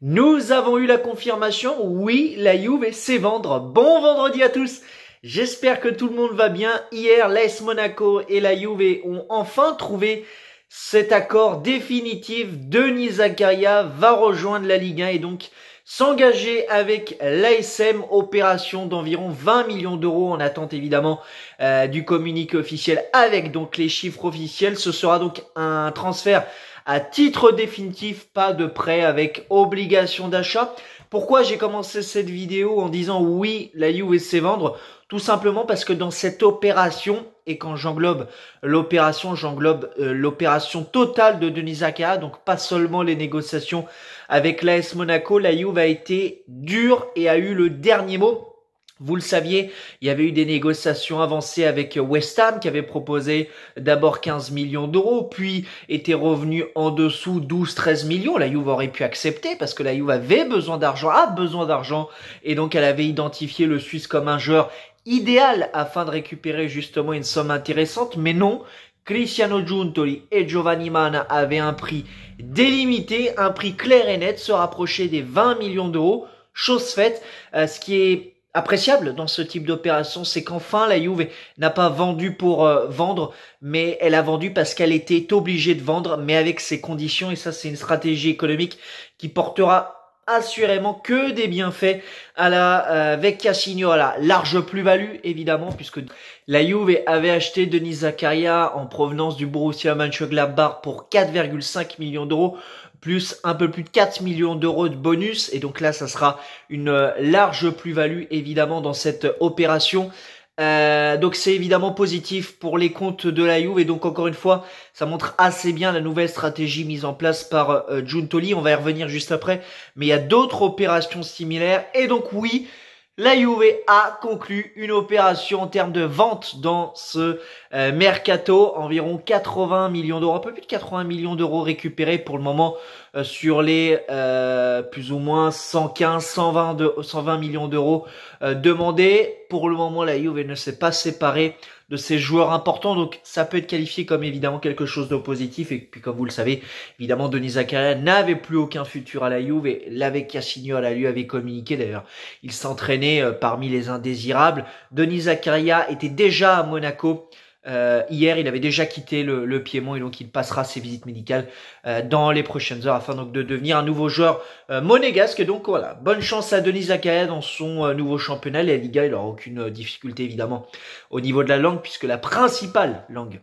Nous avons eu la confirmation, oui, la Juve sait vendre. Bon vendredi à tous J'espère que tout le monde va bien. Hier, l'AS Monaco et la Juve ont enfin trouvé cet accord définitif. Denis Zakaria va rejoindre la Ligue 1 et donc s'engager avec l'ASM, opération d'environ 20 millions d'euros en attente évidemment euh, du communiqué officiel avec donc les chiffres officiels. Ce sera donc un transfert à titre définitif, pas de prêt avec obligation d'achat. Pourquoi j'ai commencé cette vidéo en disant oui, la Juve sait vendre? Tout simplement parce que dans cette opération, et quand j'englobe l'opération, j'englobe euh, l'opération totale de Denis Zakaria, donc pas seulement les négociations avec l'AS Monaco, la Juve a été dure et a eu le dernier mot. Vous le saviez, il y avait eu des négociations avancées avec West Ham qui avait proposé d'abord 15 millions d'euros, puis était revenu en dessous 12-13 millions. La Juve aurait pu accepter parce que la Juve avait besoin d'argent, a besoin d'argent, et donc elle avait identifié le Suisse comme un joueur idéal afin de récupérer justement une somme intéressante, mais non, Cristiano Giuntoli et Giovanni Mana avaient un prix délimité, un prix clair et net, se rapprocher des 20 millions d'euros, chose faite, euh, ce qui est appréciable dans ce type d'opération, c'est qu'enfin la Juve n'a pas vendu pour euh, vendre, mais elle a vendu parce qu'elle était obligée de vendre, mais avec ses conditions, et ça c'est une stratégie économique qui portera assurément que des bienfaits à la euh, Vecchia Signola. Large plus-value évidemment puisque la Juve avait acheté Denis Zakaria en provenance du Borussia Mönchengladbach pour 4,5 millions d'euros plus un peu plus de 4 millions d'euros de bonus. Et donc là, ça sera une euh, large plus-value évidemment dans cette opération. Euh, donc c'est évidemment positif pour les comptes de la Juve et donc encore une fois ça montre assez bien la nouvelle stratégie mise en place par euh, Giuntoli, on va y revenir juste après mais il y a d'autres opérations similaires et donc oui la Juve a conclu une opération en termes de vente dans ce euh, mercato, environ 80 millions d'euros, un peu plus de 80 millions d'euros récupérés pour le moment sur les euh, plus ou moins 115, 120, de, 120 millions d'euros demandés. Pour le moment, la Juve ne s'est pas séparée de ces joueurs importants. Donc ça peut être qualifié comme évidemment quelque chose de positif. Et puis comme vous le savez, évidemment Denis Zakaria n'avait plus aucun futur à la Juve et l'avec Cassignol lui avait communiqué d'ailleurs. Il s'entraînait euh, parmi les indésirables. Denis Zakaria était déjà à Monaco. Euh, hier, il avait déjà quitté le, Piémont et donc il passera ses visites médicales euh, dans les prochaines heures afin donc de devenir un nouveau joueur euh, monégasque. Donc voilà, bonne chance à Denis Zakaria dans son euh, nouveau championnat. La Liga, il n'aura aucune difficulté évidemment au niveau de la langue puisque la principale langue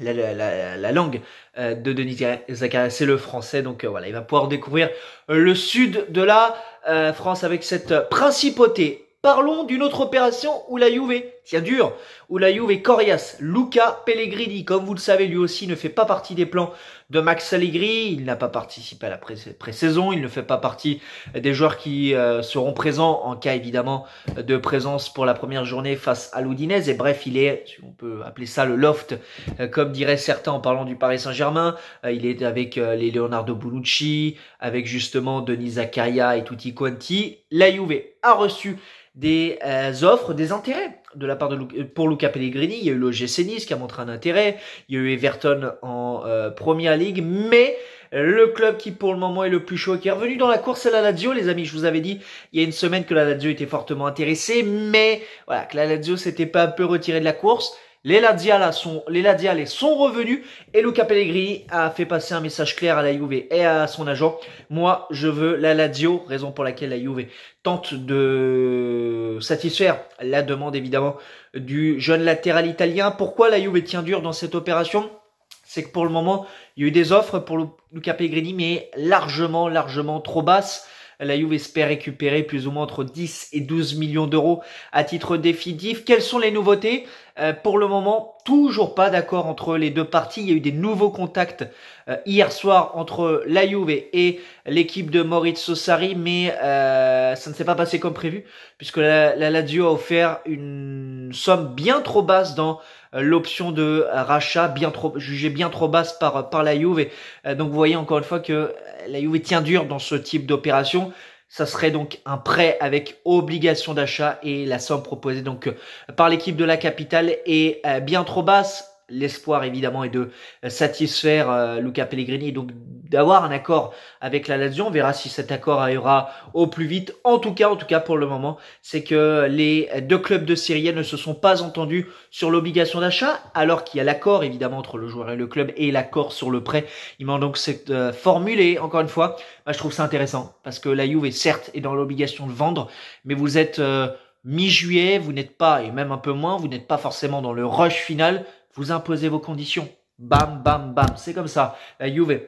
la, la, la, langue de Denis Zakaria, c'est le français. Donc voilà, il va pouvoir découvrir le sud de la France avec cette principauté Parlons d'une autre opération où la Juve tient dur, où la Juve est coriace. Luca Pellegrini, comme vous le savez, lui aussi ne fait pas partie des plans de Max Allegri. Il n'a pas participé à la pré-saison. Il ne fait pas partie des joueurs qui euh, seront présents en cas évidemment de présence pour la première journée face à l'Oudinez. Et bref, il est, si on peut appeler ça le loft, euh, comme diraient certains en parlant du Paris Saint-Germain. Euh, il est avec les Leonardo Bonucci, avec justement Denis Zakaria et Tutti Quanti. La Juve a reçu des euh, offres, des intérêts de la part de pour Luca Pellegrini. Il y a eu le GC qui a montré un intérêt. Il y a eu Everton en euh, Première Ligue, mais le club qui pour le moment est le plus chaud, qui est revenu dans la course à la Lazio, les amis. Je vous avais dit il y a une semaine que la Lazio était fortement intéressée, mais voilà que la Lazio s'était pas un peu retirée de la course. Les Laziales sont, les sont revenus et Luca Pellegrini a fait passer un message clair à la Juve et à son agent. Moi, je veux la Lazio, raison pour laquelle la Juve tente de satisfaire la demande évidemment du jeune latéral italien. Pourquoi la Juve tient dur dans cette opération? C'est que pour le moment, il y a eu des offres pour Luca Pellegrini, mais largement, largement trop basses. La Juve espère récupérer plus ou moins entre 10 et 12 millions d'euros à titre définitif. Quelles sont les nouveautés? Euh, Pour le moment, toujours pas d'accord entre les deux parties. Il y a eu des nouveaux contacts euh, hier soir entre la Juve et l'équipe de Maurizio Sarri, mais euh, ça ne s'est pas passé comme prévu puisque la, la Lazio a offert une somme bien trop basse dans l'option de rachat bien trop jugée bien trop basse par par la Juve. donc vous voyez encore une fois que la Juve tient dur dans ce type d'opération. Ça serait donc un prêt avec obligation d'achat et la somme proposée donc euh, par l'équipe de la capitale est euh, bien trop basse. L'espoir évidemment est de satisfaire euh, Luca Pellegrini, donc d'avoir un accord avec la Lazio. On verra si cet accord arrivera au plus vite. En tout cas, en tout cas pour le moment, c'est que les deux clubs de Serie ne se sont pas entendus sur l'obligation d'achat, alors qu'il y a l'accord évidemment entre le joueur et le club et l'accord sur le prêt. Il manque donc cette euh, formule et encore une fois, je trouve ça intéressant parce que la Juve est certes est dans l'obligation de vendre, mais vous êtes euh, mi-juillet, vous n'êtes pas, et même un peu moins, vous n'êtes pas forcément dans le rush final, vous imposez vos conditions. Bam, bam, bam, c'est comme ça. La Juve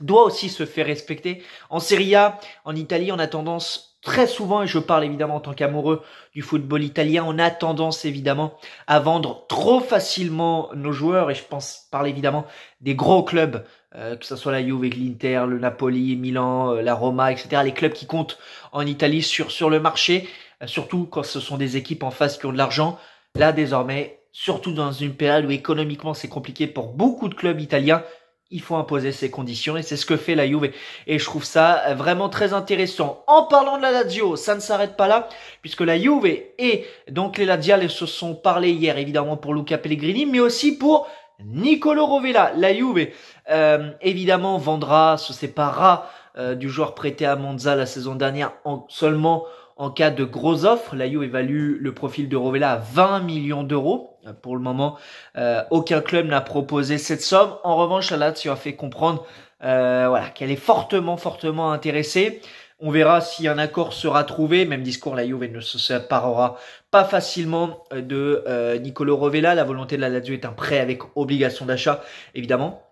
doit aussi se faire respecter. En Serie A, en Italie, on a tendance très souvent, et je parle évidemment en tant qu'amoureux du football italien, on a tendance évidemment à vendre trop facilement nos joueurs, et je pense parler évidemment des gros clubs, euh, que ce soit la Juve, l'Inter, le Napoli, Milan, euh, la Roma, etc., les clubs qui comptent en Italie sur, sur le marché, euh, surtout quand ce sont des équipes en face qui ont de l'argent. Là, désormais, surtout dans une période où économiquement c'est compliqué pour beaucoup de clubs italiens, il faut imposer ses conditions et c'est ce que fait la Juve et je trouve ça vraiment très intéressant. En parlant de la Lazio, ça ne s'arrête pas là puisque la Juve et donc les Laziales se sont parlé hier évidemment pour Luca Pellegrini mais aussi pour Nicolo Rovella. La Juve euh, évidemment vendra, se séparera euh, du joueur prêté à Monza la saison dernière en seulement en cas de grosses offres. La évalue le profil de Rovella à 20 millions d'euros. Pour le moment, euh, aucun club n'a proposé cette somme. En revanche, la Lazio a fait comprendre euh, voilà, qu'elle est fortement, fortement intéressée. On verra si un accord sera trouvé. Même discours, la ne se séparera pas facilement de euh, Nicolo Rovella. La volonté de la Lazio est un prêt avec obligation d'achat, évidemment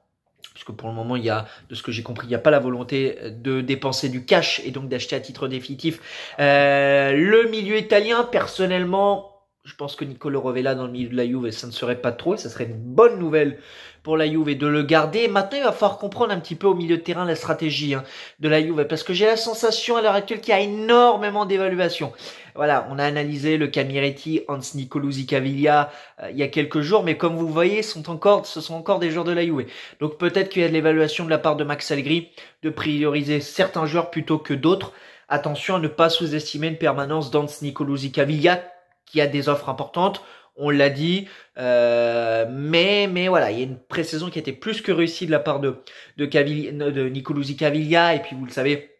puisque pour le moment, il y a, de ce que j'ai compris, il n'y a pas la volonté de dépenser du cash et donc d'acheter à titre définitif euh, le milieu italien. Personnellement, je pense que Nicolo Rovella dans le milieu de la Juve, ça ne serait pas trop, et ça serait une bonne nouvelle pour la Juve de le garder. Maintenant, il va falloir comprendre un petit peu au milieu de terrain la stratégie hein, de la Juve, parce que j'ai la sensation à l'heure actuelle qu'il y a énormément d'évaluations. Voilà, on a analysé le Camiretti, Hans Nicolosi Caviglia euh, il y a quelques jours, mais comme vous voyez, sont encore, ce sont encore des joueurs de la Juve. Donc peut-être qu'il y a de l'évaluation de la part de Max Allegri de prioriser certains joueurs plutôt que d'autres. Attention à ne pas sous-estimer une permanence d'Hans Nicolosi Caviglia qui a des offres importantes on l'a dit, euh, mais mais voilà, il y a une pré-saison qui été plus que réussie de la part de de, de Nicolosi Caviglia et puis vous le savez,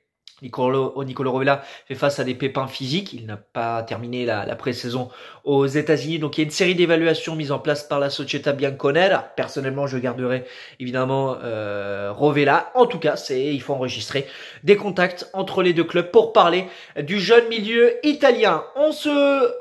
Nicolo, Rovella fait face à des pépins physiques. Il n'a pas terminé la, la pré-saison aux États-Unis. Donc il y a une série d'évaluations mises en place par la Società Bianconera. Personnellement, je garderai évidemment euh, Rovella. En tout cas, c'est il faut enregistrer des contacts entre les deux clubs pour parler du jeune milieu italien. On se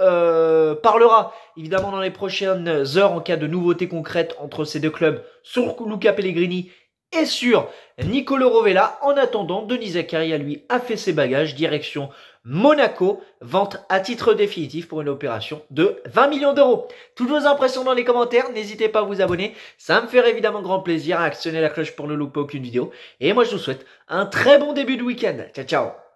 euh, parlera évidemment dans les prochaines heures en cas de nouveautés concrètes entre ces deux clubs sur Luca Pellegrini et sur Nicolo Rovella. En attendant, Denis Zakaria, lui, a fait ses bagages, direction Monaco, vente à titre définitif pour une opération de 20 millions d'euros. Toutes vos impressions dans les commentaires, n'hésitez pas à vous abonner, ça me ferait évidemment grand plaisir à actionner la cloche pour ne louper aucune vidéo. Et moi je vous souhaite un très bon début de week-end. Ciao ciao